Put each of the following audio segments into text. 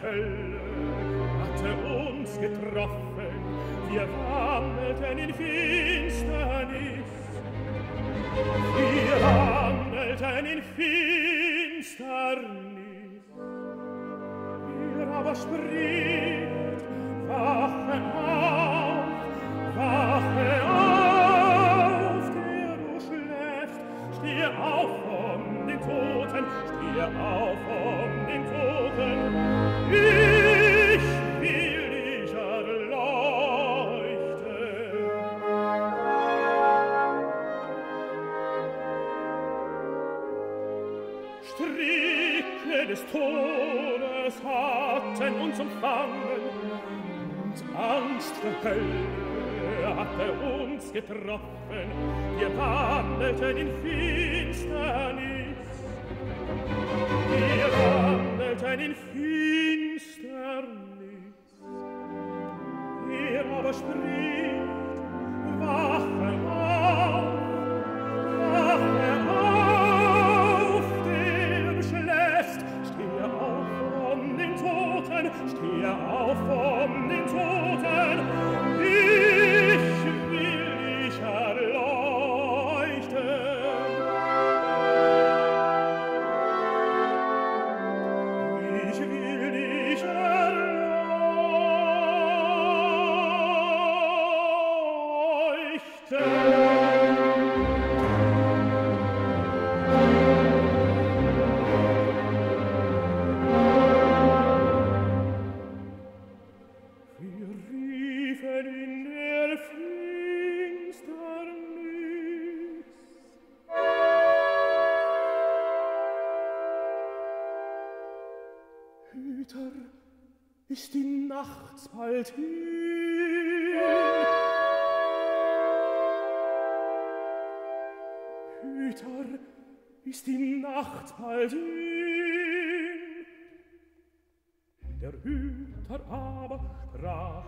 Hölle quelle hatte uns getroffen wir wandelten in finsternis. Wir wandelten in finsternis. Er aber spricht Hüter ist die Nacht bald hin. Der Hüter aber sprach,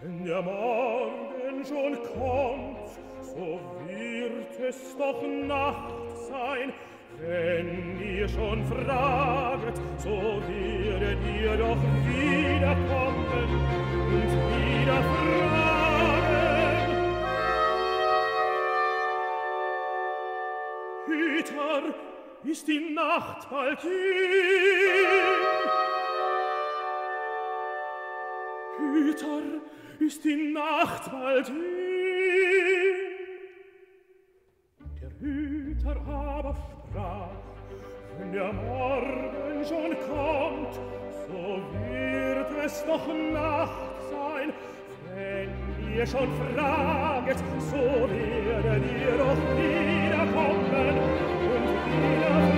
wenn der Morgen schon kommt, so wird es doch Nacht sein, Wenn ihr schon fraget, so werdet ihr doch wiederkommen und wieder fragen. Hüter, ist die Nacht bald hin? Hüter, ist die Nacht bald hin? hüter aber sprach wenn der morgen schon kommt so wird es doch nacht sein. Wenn ihr schon fraget so werdet ihr doch wiederkommen und wieder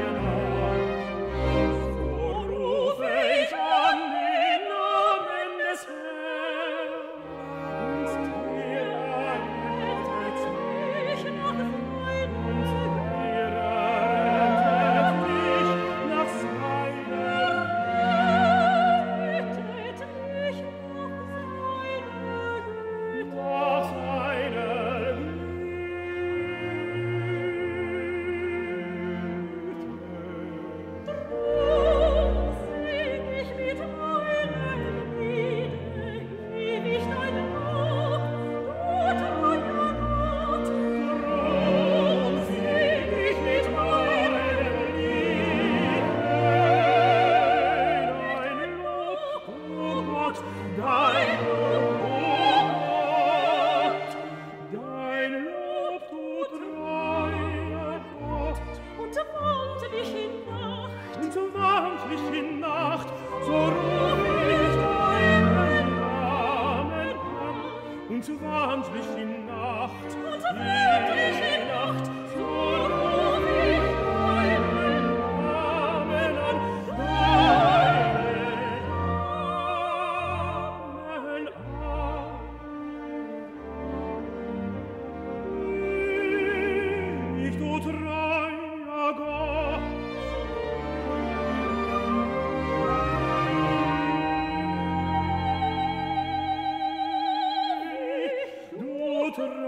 Gott